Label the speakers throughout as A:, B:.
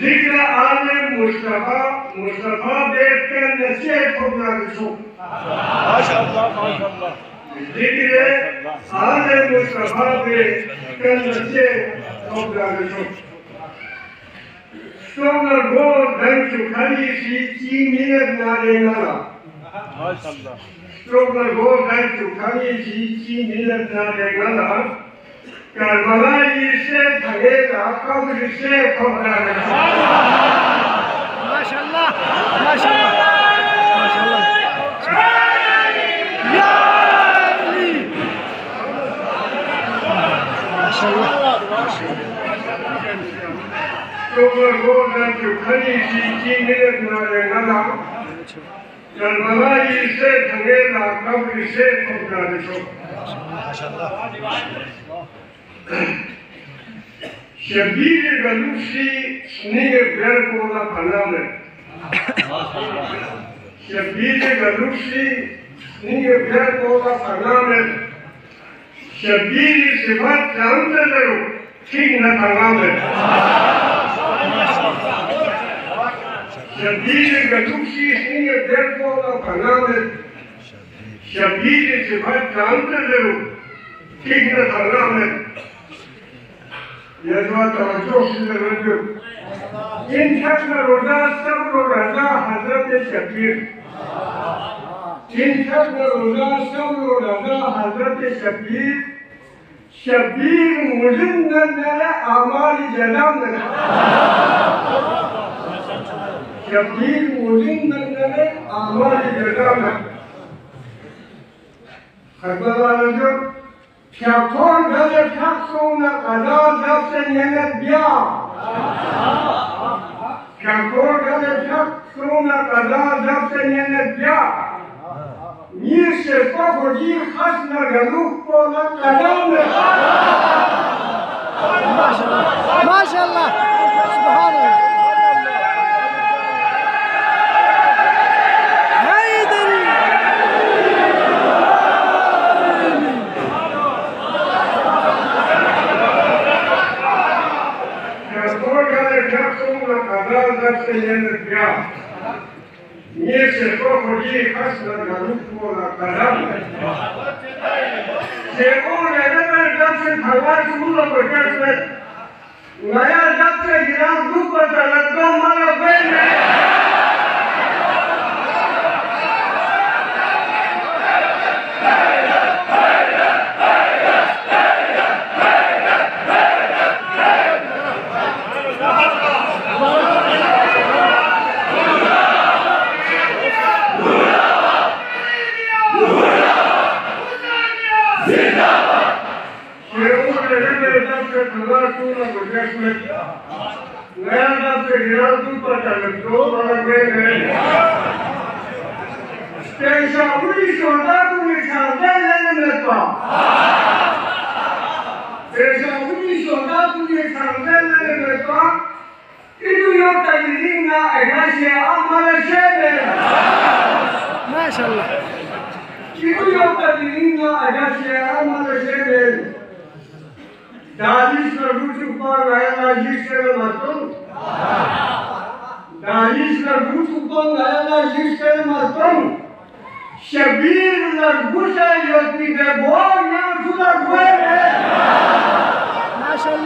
A: ذکر آل مصطفیٰ مصطفیٰ بیٹھ کر نصیحت کو بنا رسو ذکر آل مصطفیٰ بیٹھ کر نصیحت کو بنا رسو Stronger go than to carry she she needed Narayana. Stronger go than to carry she she needed Narayana. Karbala سے تھگے گا قبر سے کھوڑا گا
B: ماشاء اللہ ماشاء اللہ ماشاء اللہ یا علی ماشاء اللہ
A: Stronger go than to carry she she needed Narayana. Karbala سے تھگے گا قبر سے کھوڑا گا
B: ماشاء اللہ
A: شبیر گلوسی سنگ بیر کو لا پنامے شبیر گلوسی سنگ بیر کو لا پنامے شبیر صفات جانتے لو، ٹھیک نہ پنامے شبیر گلوسی سنگ بیر کو لا پنامے شبیر صفات جانتے لو ٹھیک نہ پنامے یزوا توجہ سے رجو ان شخص روزہ سب رو رضا حضرت شبیر ان شخص روزہ سب رو رضا حضرت شبیر شبیر مجن نے اعمال جلال نے يطيب وزن مندنا أعمال الجرامة خبر رجل شاطون هذا شخصون قضاء نفس ينت بيا. شاطون هذا شخصون قضاء نفس ينت بيا. مير شفا بجي خشن غلوك بولا قدام ما شاء الله. ما شاء الله. سبحان الله. Если кто людей хасана на руку на карам, سیکون ایڈر جب سے بھگوان سمجھو پرکش میں نیا جب
B: سے گرام
A: دکھ پتہ لگتا ہمارا بین ہے Dalis lagutu pa gaya jisere matul Şebir lagusa yoti de boğ yansıda güvene
B: ماشاء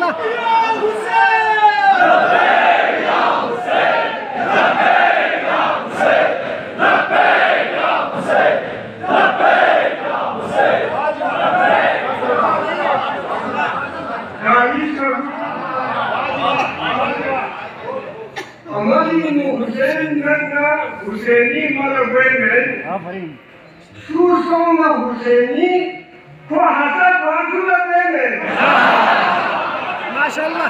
A: Hüseyini mala güvene
B: آفرین
A: Susona Hüseyini Ko Hasan Bansu'da güvene
B: ماشاء الله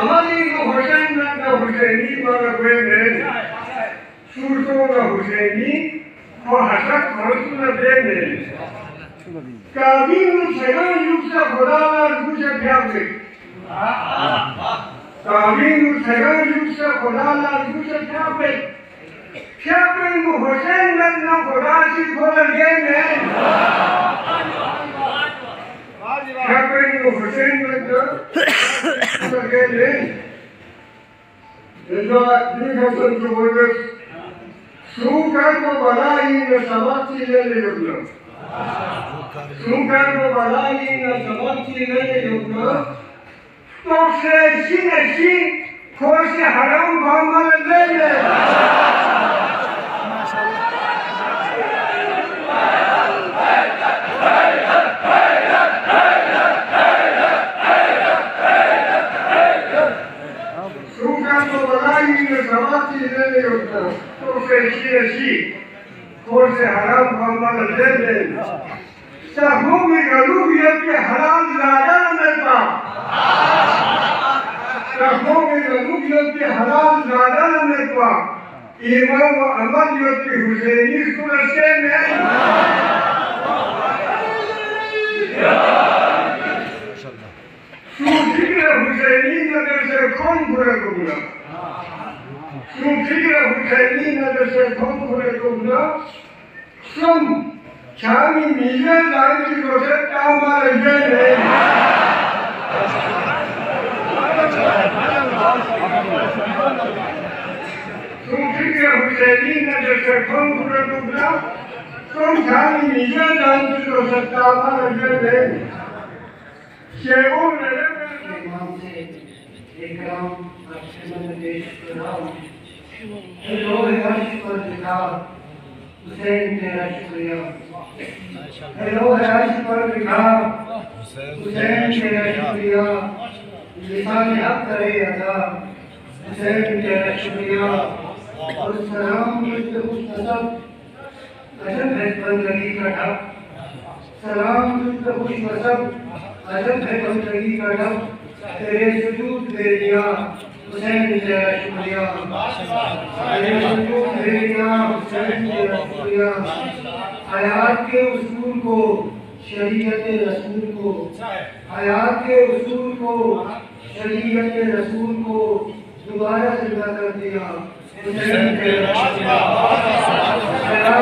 A: Amali mu Hüseyin nana Hüseyini mala güvene Susona Hüseyini Ko Hasan Bansu'da güvene کابین سگان یوکسا خدا را گوش پیاوی تعلیم سگان یوسف خدا لا یوسف، کیا پہ؟ کیا پہ؟ وہ حسین لگنا خدا سی کھول گئے میں۔ کیا پہ وہ حسین لگنا کھول گئے میں؟ جو دیکھا سن جو بولے سو کر کو بلائی نہ سبق چیزیں لے لگنا سو کر کو بلائی نہ سبق چیزیں لے لے لے تو بلائی میں سواتی لے لے ہوتا خوش حرام محمد لے لے سہو میں گلو یہ کہ حرام زیادہ نہ پا میں گلو یہ کہ حرام زیادہ نہ پا امام احمد حسینی سلسے میں۔ تو فکر حسینی نظر سے کون برے کو بلا؟ تو فکر حسینی نظر سے کون برے کو بلا؟ سم چامی میزے جان کی روشت کاما رجے لے تو فکر حسینی نظر سے کون برے کو بلا سم چامی میزے جان کی روشت کاما رجے لے شیعون نے
B: امام سے اکرام آپ سے میں پیش کر رہا ہوں لوہ عرش پر لسان حق کرے عطا۔ حسین تیرا شکریہ۔ اور سلام مجھ خوش عجب ہے، بندگی کا ڈھک سلام تجھ خوش نصب عجب ہے، بندگی کا ڈھک تیرے سجود دے دیا حسین تیرا شکریہ۔ تیرے سجود دے دیا حسین تیرا شکریہ۔ حیات کے اصول کو، شریعت رسول کو۔ حیات کے اصول کو شریعت رسول کو دوبارہ زندہ کر دیا۔ حسین تیرا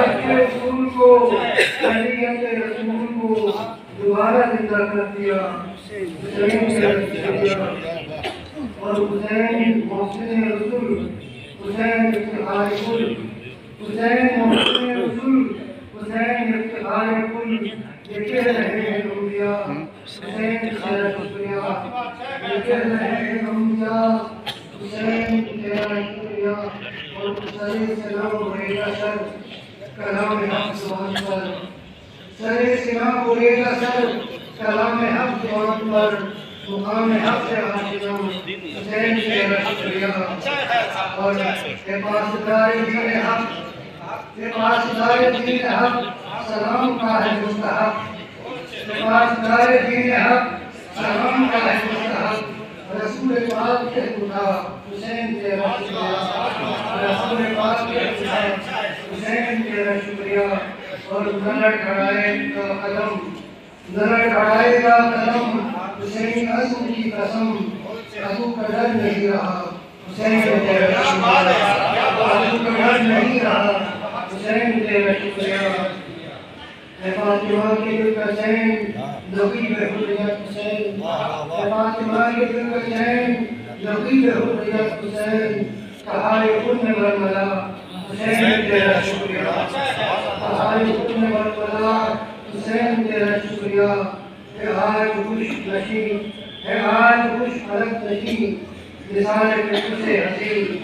B: کے اصول کو شریعت رسول کو دوبارہ زندہ کر دیا۔ اور حسین محسن رسول، حسین افتخار کل۔ حسین محسن رسول، حسین افتخار کل۔ لکھے رہے ہیں انبیاء۔ حسین تیرا شکریہ رہے انبیاء حسین تیرا شکریہ اور سر سلام بڑھے سر کلام حق زبان پر سر سلام بڑھے سر کلام حق زبان پر مقام حق سے حاصل حسین تیرا شکریہ اور اے پاسدار دین حق اے پاسدار دین حق سلام کا ہے مستحق۔ اے پاسدار دین حق سلام کا ہے مستحق۔ رسول پاک کے خدا حسین تیرا شکریہ رسول پاک کے خدا حسین تیرا شکریہ اور نلڑ کھڑائے کا قدم نلڑ کھڑائے کا قدم حسین عزم کی قسم ابو کا ڈر نہیں رہا حسین تیرا شکریہ ابو کا ڈر نہیں رہا حسین تیرا شکریہ فاطمہ کے دل کا چین نبی بے حریت حسین فاطمہ کے دل کا چین نبی بے حریت حسین کہائے خن برملا حسین تیرا شکریہ کہائے خن برملا حسین تیرا شکریہ اے آج خوش نشی اے آج خوش فلک نشی لسان فکر سے ہنسی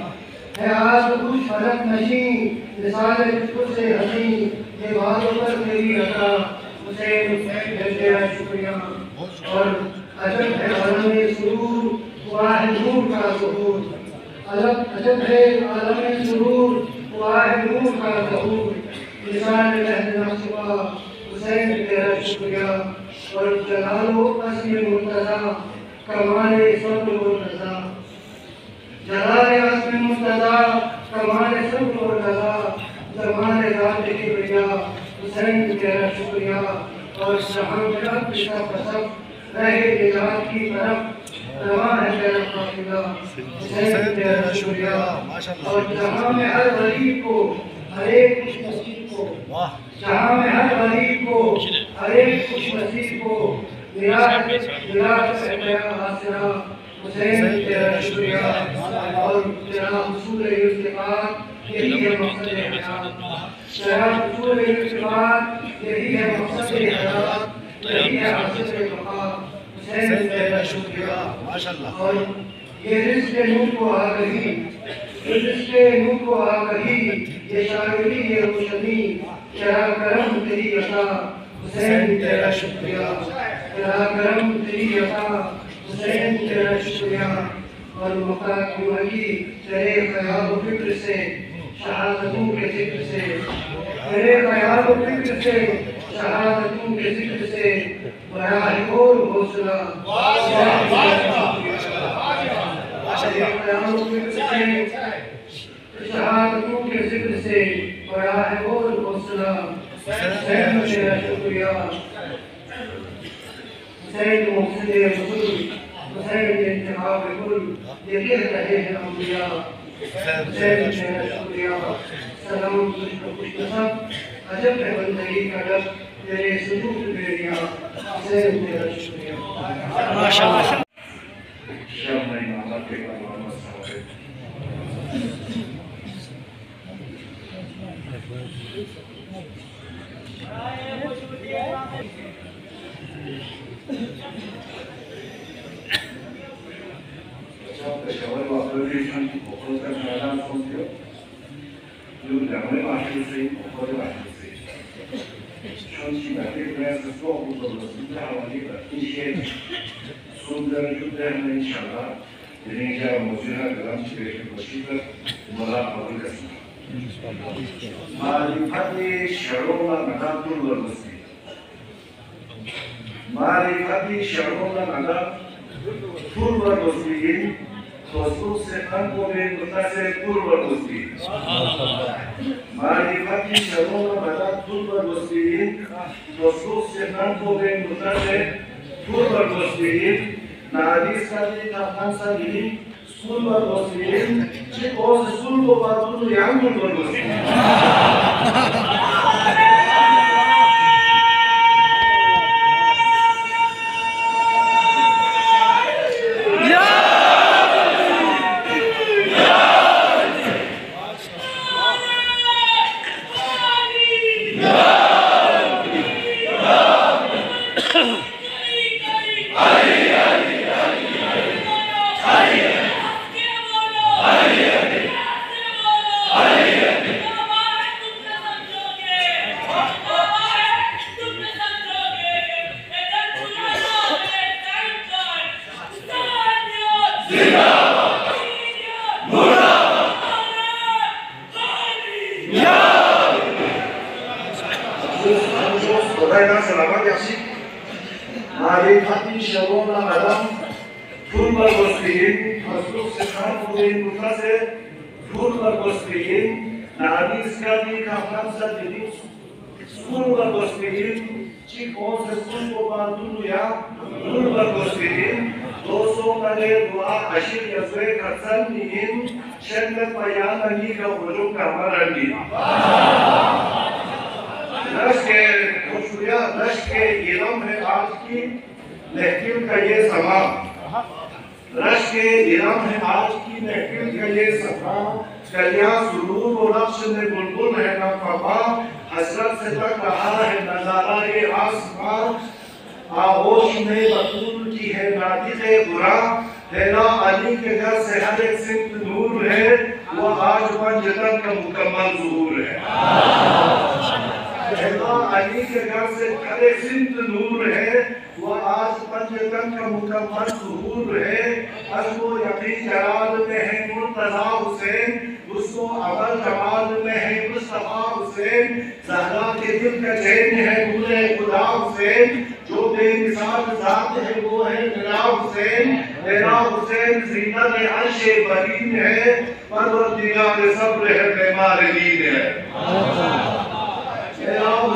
B: اے آج خوش فلک نشی لسان فکر سے ہنسی یہ باتوں پر میری عطا حسین ہے تیرا شکریہ۔ اور عجب ہے عالم سرور واحد نور کا ظہور۔ عجب عجب ہے عالم سرور واحد نور کا ظہور۔ لسان لہد نفسوا حسین، تیرا شکریہ۔ اور جلال و اصل مرتضی، کمال صبر مرتضی۔ جلال اصل مرتضی کمال صبر مرتضی زمان ذات کی بڑیا حسین تیرا شکریہ اور جہاں میں اب کا قصب رہے نجات کی طرف روا ہے تیرا قافلہ حسین تیرا شکریہ اور جہاں میں ہر غریب کو ہر ایک خوش نصیب کو جہاں میں ہر غریب کو ہر ایک خوش نصیب کو میراج میراج سے تیرا حاصلہ حسین تیرا شکریہ اور تیرا حصول ارتقاب یہی ہے مقصد حیات تیرا حصول ارتقاب یہی ہے مقصد حیات یہی ہے مقصد بقا حسین تیرا شکریہ۔ اور یہ رزق نور کو آ گئی رزق نور کو آ گئی یہ شاعری یہ روشنی تیرا کرم تیری عطا حسین، تیرا شکریہ۔ تیرا کرم تیری عطا حسین تیرا شکریہ اور مقا کی وحی تیرے خیال و فکر سے، شہادتوں کے ذکر سے۔ تیرے خیال و فکر سے، شہادتوں کے ذکر سے۔ براہ اور حوصلہ۔ تیرے خیال و فکر سے، شہادتوں کے ذکر سے۔ براہ اور حوصلہ۔ حسین تیرا شکریہ۔ حسین محسن رسول حسین کے انتخاب کل یہ کہہ رہے ہیں انبیاء حسین کے شکریہ سلام تجھ کو خوش عجب ہے بندگی کا لب تیرے سلوک بیڑیا حسین کے تیرا ماشاءاللہ۔
C: شب میں محمد کے قرآن صاحب پشاور واپریشن بہت کا میدان سوچو جو لمبے معاشرے سے بہت معاشرے سے شانسی بیٹھے ہوئے سے سو کو تو رسول حوالی کا انشیئر سندر جدا ہے انشاءاللہ جنہیں کیا موجودہ کلام سے بیٹھے بشیدت ملا قبول کرنا معرفت شروع نقاب الورسی معرفت شروع نقاب طول والمسلمين خصوص أنكم من متسع طول والمسلمين معرفة شرور مدى طول والمسلمين خصوص أنكم من متسع طول والمسلمين نادي سادي كفان سادي طول والمسلمين چه سول و باطول يعمل والمسلمين Ahem. خوشویا رش کے علم ہے آج کی محفل کا یہ سما رش کے علم ہے آج کی محفل کا یہ سما کلیا سرور و نقش میں بلبل ہے نہ فما حسرت سے تک رہا ہے نظارہ یہ آسمان۔ آغوش میں بطول کی ہے نادق برا۔ لینا علی کے گھر سے ہر ایک سمت نور ہے۔ وہ آج پنجتن کا مکمل ظہور ہے۔ لینا علی کے گھر سے ہر سمت نور ہے، وہ آج پنجتن کا مکمل ظہور ہے۔ عزم و یقین جلال میں ہے مرتضی حسین، اس کو عمل جمال میں ہے مصطفیٰ حسین۔ زہرا کے دل کا چین ہے نور خدا حسین۔ جو بے مثال ذات ہے، وہ ہے میرا حسین۔ میرا حسین زینت عرش برین ہے، پروردگار صبر ہے بیمار دین ہے۔ امام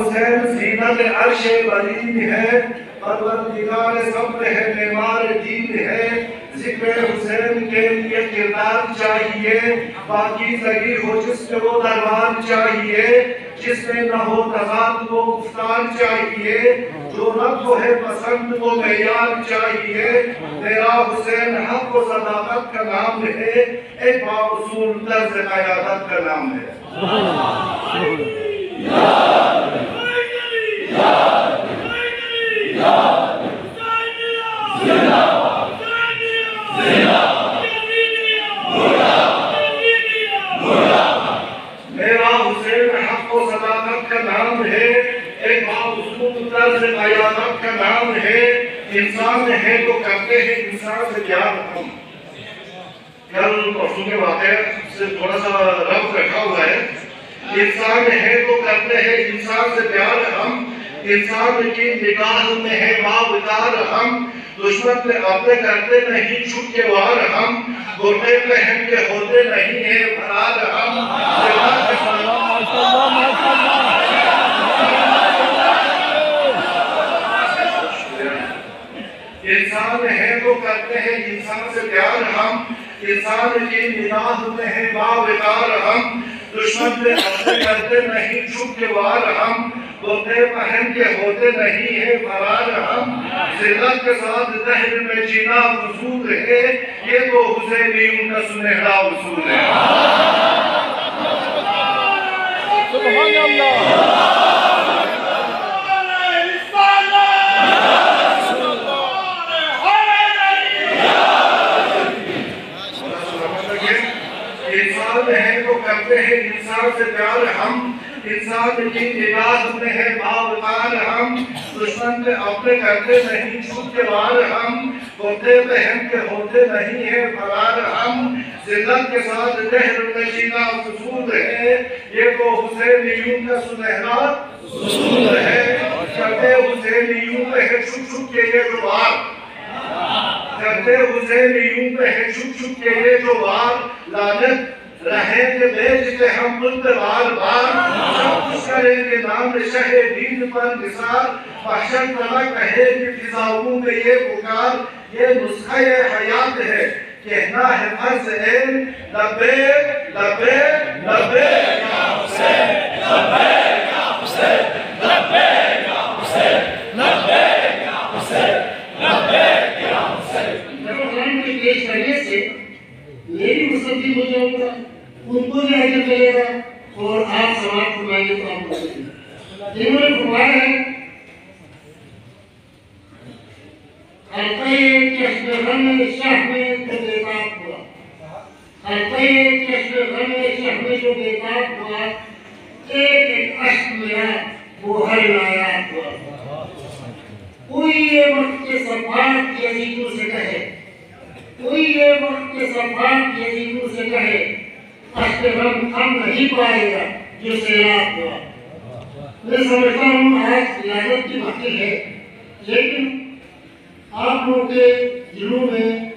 C: حسین زینت عرش مدین ہے پروردگار سب ہے بیمار دین ہے ذکر حسین کے لیے کردار چاہیے باقی زگی ہو جس میں وہ دربان چاہیے جس میں نہ ہو تضاد، وہ گفتار چاہیے۔ جو رب کو ہے پسند وہ معیار چاہیے۔ میرا حسین حق و صداقت کا نام ہے ایک باصول طرز قیادت کا نام ہے حسین حق و صداقت کا نام ہے ایک باوصول طرز قیادت کا نام ہے، انسان ہے تو کرتے ہیں انسان سے پیار ہم کل پرسوں کے واقعہ سے تھوڑا سا رب رکھا ہوا ہے۔ انسان ہے تو کرتے ہیں انسان سے پیار ہم، انسان کی نگاہ میں ہے ماں باوقار ہم۔ دشمن پہ اپنے کرتے نہیں چھٹ کے وار ہم۔ گھٹے پہن کے ہوتے نہیں ہیں فرار ہم جوان کے ساتھ انسان ہے تو کرتے ہیں انسان سے پیار ہم، انسان کی نگاہ میں ہے باوقار ہم۔ دشمن پہ اپنے کرتے نہیں چھپ کے وار ہم۔ گھٹے پہن کے ہوتے نہیں ہیں، فرار ہم۔ ذلت کے ساتھ دہر میں جینا وصول ہے۔ یہ تو حسینیوں کا سنہرا وصول ہے۔
D: سبحان اللہ۔
C: کرتے ہیں، انسان سے پیار ہم، انسان کی نگاہ میں ہے باوقار ہم، دشمن پہ اپنے کرتے نہیں چھوٹ کے وار ہم ہوتے پہن کے ہوتے نہیں ہیں، فرار ہم ذلت کے ساتھ دہر میں جینا وصول ہے۔ یہ تو حسینیوں کا سنہرا وصول ہے۔ کرتے حسینیوں پہ ہے چھپ چھپ کے یہ جو بار کرتے حسین یوں پہ ہے چھپ چھپ کے یہ جو وار۔ لعنت رہیں گے بیچتے ہم ملک بار بار سب کچھ کریں گے نام شہ دین پر نثار بحشت تلا کہے کہ فضاؤں میں یہ پکار، یہ نسخہ حیات ہے، کہنا ہے فرض این لبے لبے لبے یا حسین
E: قرآن میری مسلطی ہو جاؤں گا۔ ان کو بھی اجر ملے گا اور آپ سماعت فرمائیں گے تو آپ کو انہوں نے فرمایا ہے حلقہ چشم غم شاہ میں جو بےتاب ہوا حلقہ چشم غم شاہ میں جو بےتاب ہوا ایک ایک عشق میرا وہ ہر نایاب ہوا کوئی یہ وقت کے صفات یزیدوں سے کہے کوئی یہ وقت کے صفات یزیدوں سے کہے اشک غم ہم نہیں پائے گا، جو سیلاب ہوا۔ میں سمجھتا ہوں آج ولادت کی بھکتی ہے۔ لیکن آپ لوگوں کے دلوں میں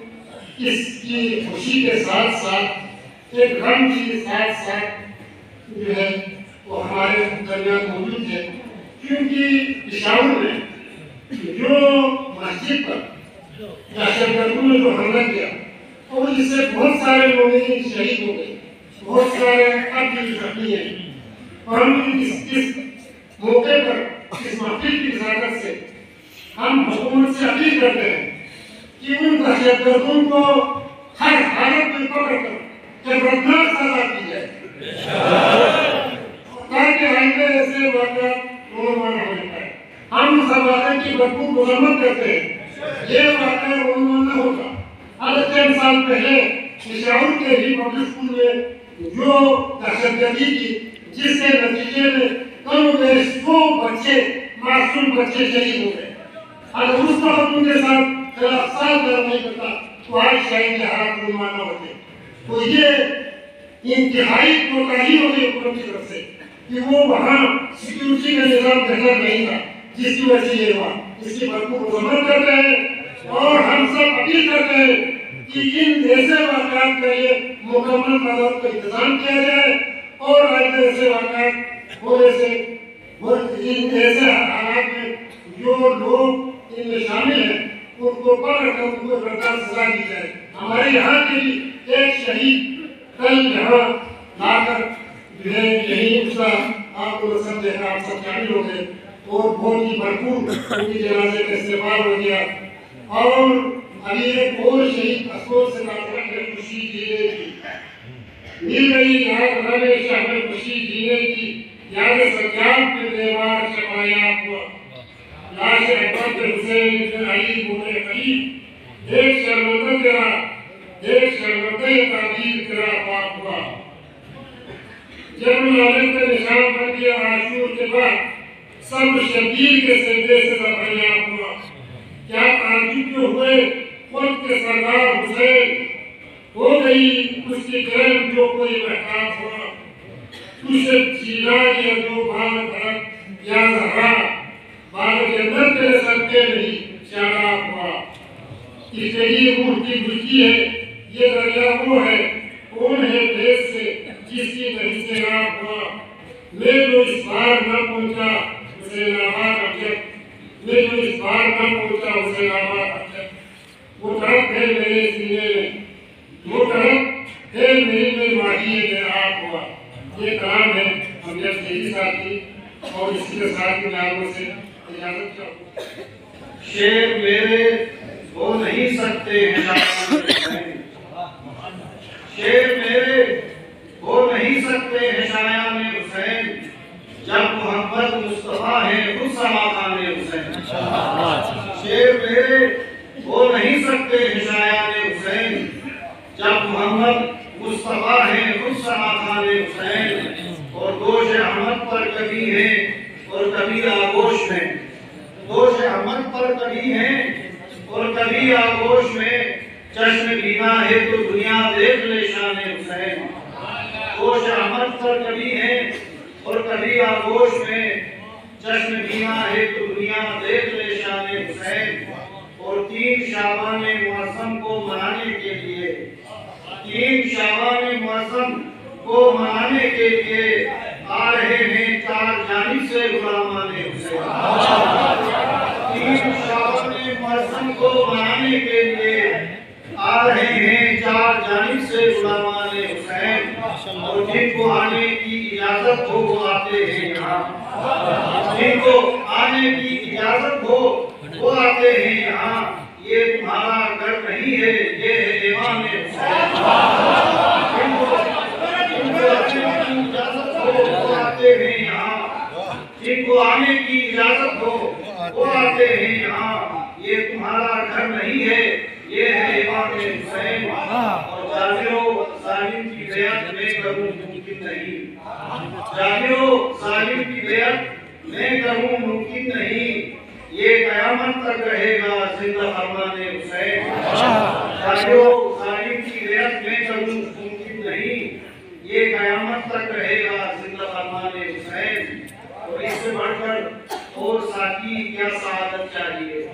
E: اس کی خوشی کے ساتھ ساتھ، ایک غم کے ساتھ ساتھ جو ہے، وہ ہمارے درمیان موجود ہے۔ کیونکہ پشاور میں جو مسجد پر دہشت گردوں نے جو حملہ کیا، اور اس سے بہت سارے لوگ شہید ہو گئے۔ بہت سارے اب بھی زخمی ہیں اور ہم اس اس موقع پر اس محفل کی وزارت سے ہم حکومت سے اپیل کرتے ہیں کہ ان دہشت گردوں کو ہر حالت میں پکڑ کر جبردست سزا کی جائے تاکہ آئندہ ایسے واقعات روزانہ ہو جائے ہم سب واقعے کی بھرپور مذمت کرتے ہیں یہ واقعہ روزانہ نہ ہوگا آج چند سال پہلے پشاور کے ہی پبلک اسکول میں جو دہشت گردی کی جس کے نتیجے میں کم و بیش دو بچے معصوم بچے شہید ہو گئے اگر اس وقت ان کے ساتھ خلاف سال درد نہیں کرتا تو آج شاید کے حالات روزانہ ہوتے تو یہ انتہائی کوتاہی ہو گئی حکومت کی طرف سے کہ وہ وہاں سیکیورٹی کا نظام بہتر نہیں تھا جس کی وجہ سے یہ ہوا اس کی بھرپور مذمت کرتے ہیں اور ہم سب اپیل کرتے ہیں کہ ان ایسے واقعات کے لیے مکمل مدد کا انتظام کیا جائے اور آئندہ ایسے واقعات ہونے سے ان ایسے حالات میں جو لوگ ان میں شامل ہیں، ان کو پکڑ کر ان کو سرکار سزا دی جائے۔ ہمارے یہاں کے بھی ایک شہید کل یہاں لا کر جو ہے، یہی اس کا آپ کو سب دیکھا آپ سب شامل ہو گئے اور بہت ہی بھرپور ان کی جنازے کا استعمال ہو گیا۔ اور ابھی ایک اور شہید اسکول سے بات کر خوشی دینے کی۔ مل رہی یہاں بنانے شہر میں خوشی دینے کی۔ یاد سجاد کے دیوار شمایا ہوا لاش احمد حسین بن علی بن قریب۔ ایک شرمندہ تیرا ایک شرمندہ تعبیر تیرا پاک ہوا۔ جب لالت کا نشان کر دیا عاشور کے بعد، سب شبیر کے سجدے سے سرفیا ہوا۔ کیا تعجب جو ہوئے؟ خود کے سردار حسین ہو گئی اس کی گرم جو کوئی محتاط ہوا اسے جینا یا جو بھار بھرت یا زہرا بار کے اندر تیرے سکتے نہیں چارا ہوا۔ اس لیے روح کی گلکی ہے، یہ دریا وہ ہے، کون ہے دیش سے جس کی نہیں سے راہ ہوا۔ میں جو اس بار نہ پہنچا، اسے نامات ابجد میں جو اس بار نہ پہنچا، اسے نامات ابجد وہ طرف ہے میرے سینے میں وہ طرف ہے میرے میں ماہی میں آپ ہوا۔ یہ کلام ہے ہم جب یہی ساتھی اور اسی کے ساتھ ہی ناموں سے اجازت چاہوں
F: شیر میرے ہو نہیں سکتے ہیں شیر میرے ہو نہیں سکتے ہیں شاعر حسین۔ جب محمد مصطفیٰ ہے خود سما خان حسین۔ شیر میرے ہو نہیں سکتے ہیں حسین۔ جب محمد مصطفیٰ ہے خود خان حسین۔ اور گوش احمد پر کبھی ہے اور کبھی آگوش میں۔ گوش احمد پر کبھی ہیں اور کبھی آگوش میں۔ چشم بینا ہے تو دنیا دیکھ لے شان حسین۔ گوش احمد پر کبھی ہیں اور کبھی آگوش میں۔ چشم بینا ہے تو دنیا دیکھ لے شان حسین۔ اور تین شعبان معظم کو منانے کے لیے، تین شعبان معظم کو منانے کے لیے آ رہے ہیں چار جانب سے غلامان حسین تین شعبان معظم کو منانے کے لیے آ رہے ہیں چار جانب سے غلامان حسین اور جن کو آنے کی اجازت ہو وہ آتے ہیں۔ یہاں جن کو آنے کی اجازت ہو وہ آتے ہیں یہاں یہ تمہارا گھر نہیں ہے یہ ہے دیوان حسین جن کو جن کو آنے کی اجازت ہو وہ آتے ہیں یہاں جن کو آنے کی اجازت ہو وہ آتے ہیں یہاں یہ تمہارا گھر نہیں ہے یہ ہے امام حسین اور جاہرو ظالم کی بیعت میں کروں ممکن نہیں جاہرو ظالم کی بیعت میں کروں ممکن نہیں یہ قیامت تک رہے گا زندہ فرمان حسین جاہرو ظالم کی بیعت میں کروں ممکن نہیں یہ قیامت تک رہے گا زندہ فرمان حسین اور اس سے بڑھ کر اور ساتھی کیا سعادت چاہیے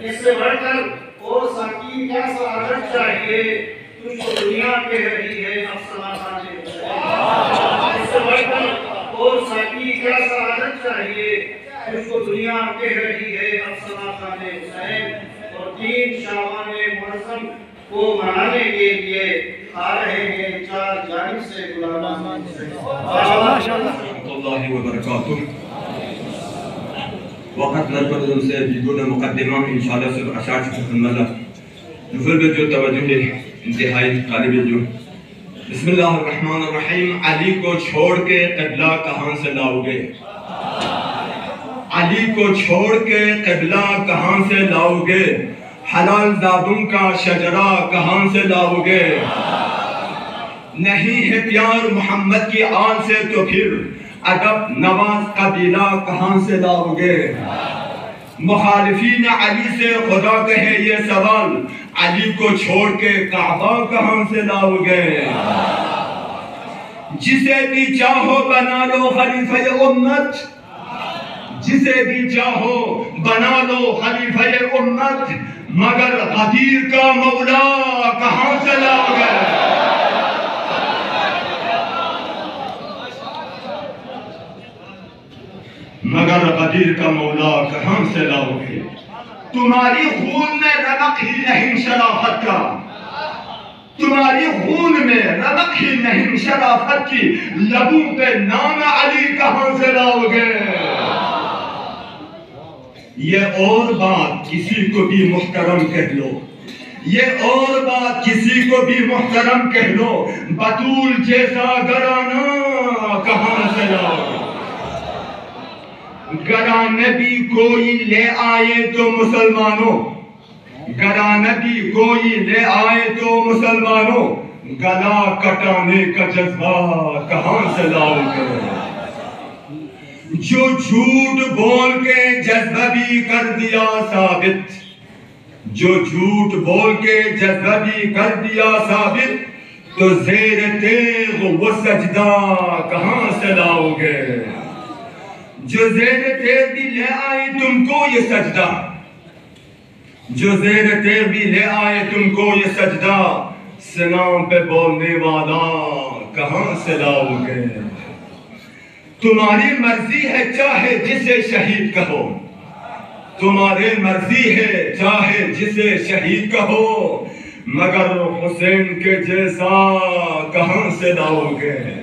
F: اس سے بڑھ کر اور ساتھی کیا سعادت چاہیے تجھ کو دنیا کہہ رہی ہے افسانہ خان حسین اس سے بڑھ کر اور ساتھی کیا سعادت چاہیے تجھ کو دنیا کہہ رہی ہے افسانہ خان حسین اور تین شعبان معظم کو منانے کے لیے آ رہے ہیں چار جانب سے
G: ورحمة الله وبركاته وقت نربط سے بدون مقدمہ انشاءاللہ صرف اشعار محمدہ نفر میں جو توجہ ہے انتہائی طالب جو بسم اللہ الرحمن الرحیم، علی کو چھوڑ کے قبلہ کہاں سے لاؤ گے؟ علی کو چھوڑ کے قبلہ کہاں سے لاؤ گے؟ حلال زادوں کا شجرہ کہاں سے لاؤ گے؟ نہیں ہے پیار محمد کی آن سے تو پھر ادب نواز قبیلہ کہاں سے لاؤ گے؟ مخالفین علی سے خدا کہے یہ سوال، علی کو چھوڑ کے کعبہ کہاں سے لاؤ گے؟ جسے بھی چاہو بنا لو خلیفہ امت۔ جسے بھی چاہو بنا لو خلیفہ امت، مگر غدیر کا مولا کہاں سے لاؤ گے؟ مگر قدیر کا مولا کہاں سے لاؤ گے؟ تمہاری خون میں رمق ہی نہیں شرافت کا۔ تمہاری خون میں رمق ہی نہیں شرافت کی۔ لبوں پہ نام علی کہاں سے لاؤ گے؟ یہ اور بات کسی کو بھی محترم کہہ لو۔ یہ اور بات کسی کو بھی محترم کہہ لو۔ بطول جیسا گرانا کہاں سے لاؤ گرانے بھی کوئی لے آئے تو مسلمانوں گرانے کوئی لے آئے تو مسلمانوں، گلا کٹانے کا جذبہ کہاں سے لاؤ گے؟ جو جھوٹ بول کے جذبہ بھی کر دیا ثابت، جو جھوٹ بول کے جذبہ بھی کر دیا ثابت، تو زیر تیغ وہ سجدہ کہاں سے لاؤ گے؟ جو زیر تیغ بھی لے آئے تم کو یہ سجدہ۔ جو زیر تیغ بھی لے آئے تم کو یہ سجدہ۔ سنام پہ بولنے والا کہاں سے لاؤ گے؟ تمہاری مرضی ہے چاہے جسے شہید کہو۔ تمہاری مرضی ہے چاہے جسے شہید کہو۔ مگر حسین کے جیسا کہاں سے لاؤ گے؟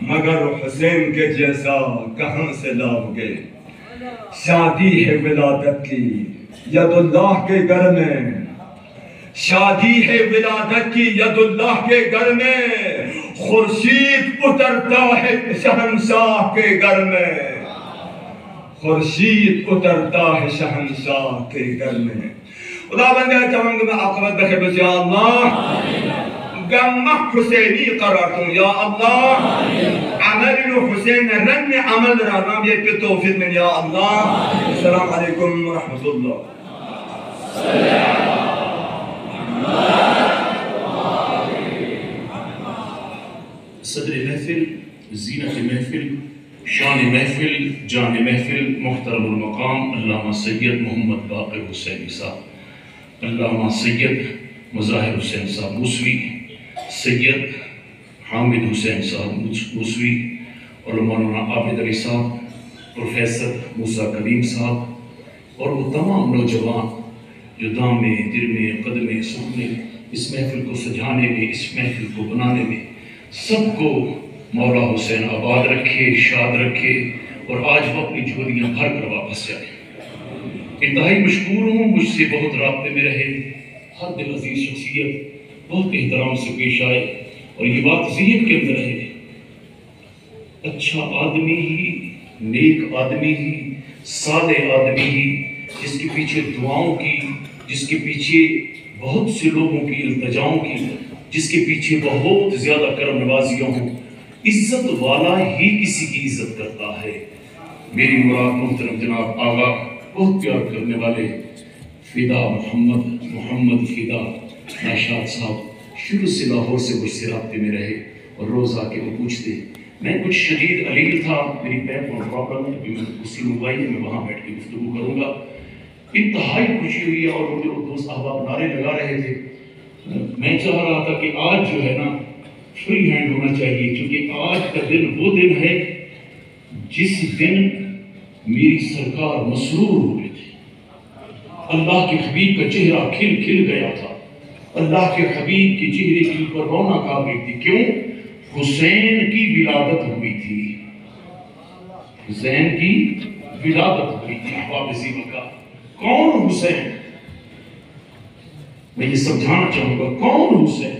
G: مگر حسین کے جیسا کہاں سے لاؤ گے؟ شادی ہے ولادت کی، ید اللہ کے گھر میں۔ شادی ہے ولادت کی، ید اللہ کے گھر میں۔ خورشید اترتا ہے شہنشاہ کے گھر میں۔ خورشید اترتا ہے شہنشاہ کے گھر میں۔ خدا بندہ چاہوں گا میں عقبت بخیر بس اللہ۔ گمہ حسینی قرار کن یا اللہ عمل حسین رن عمل را نام توفیق من یا اللہ السلام علیکم ورحمت اللہ
H: صدر محفل زینت محفل شان محفل جان محفل محترم المقام علامہ سید محمد باقر حسین صاحب. علامہ سید مظاہر حسین صاحب موسوی سید حامد حسین صاحب موسوی اور مولانا عابد علی صاحب، پروفیسر موسیٰ کلیم صاحب، اور وہ تمام نوجوان جو دامے درمے قدمے سکھنے اس محفل کو سجانے میں، اس محفل کو بنانے میں سب کو مولا حسین آباد رکھے، شاد رکھے، اور آج وہ اپنی جھولیاں بھر کر واپس جائے۔ انتہائی مشکور ہوں، مجھ سے بہت رابطے میں رہے۔ حد عزیز شخصیت بہت احترام سے پیش آئے اور یہ بات ذہن کے اندر رہے اچھا آدمی ہی، نیک آدمی ہی سادے آدمی ہی، جس کے پیچھے دعاؤں کی، جس کے پیچھے بہت سے لوگوں کی التجاؤں کی، جس کے پیچھے بہت زیادہ کرم نوازیاں ہوں، عزت والا ہی کسی کی عزت کرتا ہے۔ میری مراد محترم جناب آغا بہت پیار کرنے والے فدا محمد محمد فدا ناشاد صاحب، شروع سے لاہور سے مجھ سے رابطے میں رہے اور روز آ کے وہ پوچھتے، میں کچھ شدید علیل تھا، میری پیر میں پرابلم ہے میں اسی موبائل میں وہاں بیٹھ کے گفتگو کروں گا۔ انتہائی خوشی ہوئی ہے اور مجھے وہ دوست احباب نعرے لگا رہے تھے۔ میں چاہ رہا تھا کہ آج جو ہے نا فری ہینڈ ہونا چاہیے، کیونکہ آج کا دن وہ دن ہے جس دن میری سرکار مسرور ہو گئے تھے اللہ کے حبیب کا چہرہ کھل کھل گیا تھا۔ اللہ کے حبیب کے چہرے کے اوپر رونق آ گئی تھی۔ کیوں؟ حسین کی ولادت ہوئی تھی۔ حسین کی ولادت ہوئی تھی۔ احباب زیبا کا۔ کون حسین؟ میں یہ سمجھانا چاہوں گا، کون حسین؟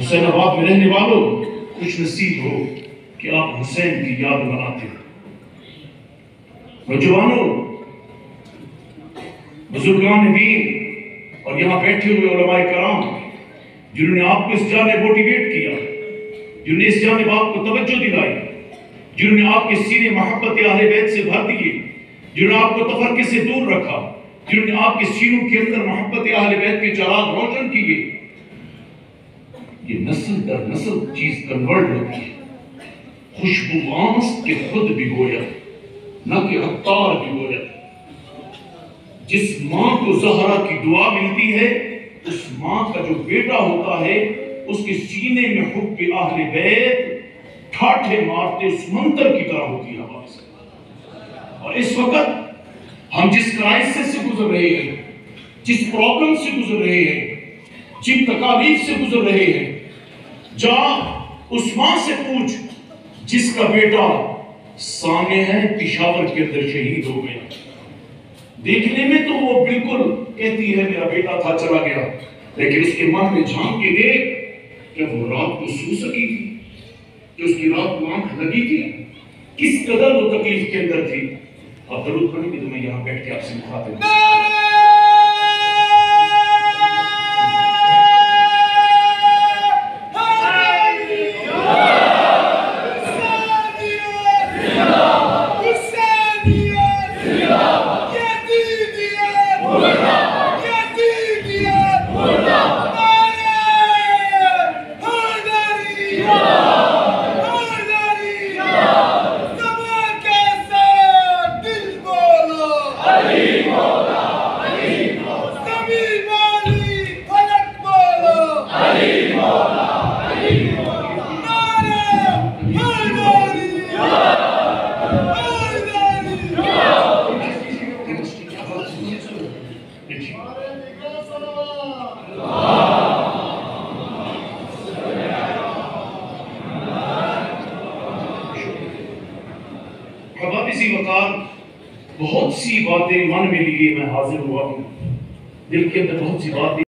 H: حسین آباد میں رہنے والوں، خوش نصیب ہو کہ آپ حسین کی یاد بناتے ہو نوجوانوں، بزرگان دین اور یہاں بیٹھے ہوئے علماء کرام، جنہوں نے آپ کو اس جانب موٹیویٹ کیا، جنہوں نے اس جانب آپ کو توجہ دلائی، جنہوں نے آپ کے سینے محبت اہل بیت سے بھر دیے، جنہوں نے آپ کو تفرقے سے دور رکھا، جنہوں نے آپ کے سینوں کے اندر محبت اہل بیت کے چراغ روشن کیے۔ یہ نسل در نسل چیز کنورٹ ہوتی ہے۔ خوشبو آنس کے خود بھی بھگویا نہ کہ عطار بھگویا جس ماں کو زہرا کی دعا ملتی ہے، اس ماں کا جو بیٹا ہوتا ہے، اس کے سینے میں حب اہل بیت ٹھاٹھے مارتے اس منتر کی طرح ہوتی ہے۔ حوافظ اور اس وقت ہم جس کرائسس سے گزر رہے ہیں، جس پرابلم سے گزر رہے ہیں، جن تکالیف سے گزر رہے ہیں جہاں عثمان سے پوچھ جس کا بیٹا سامنے ہے، پشاور کے اندر شہید ہو گیا۔ دیکھنے میں تو وہ بالکل کہتی ہے، میرا بیٹا تھا، چلا گیا۔ لیکن اس کے من میں جھانک کے دیکھ کہ وہ رات کو سو سکی تھی، کہ اس کی رات کو آنکھ لگی تھی۔ کس قدر وہ تکلیف کے اندر تھی۔ آپ درود پڑھیں گے تو میں یہاں بیٹھ کے آپ سے مخاطب ہوں۔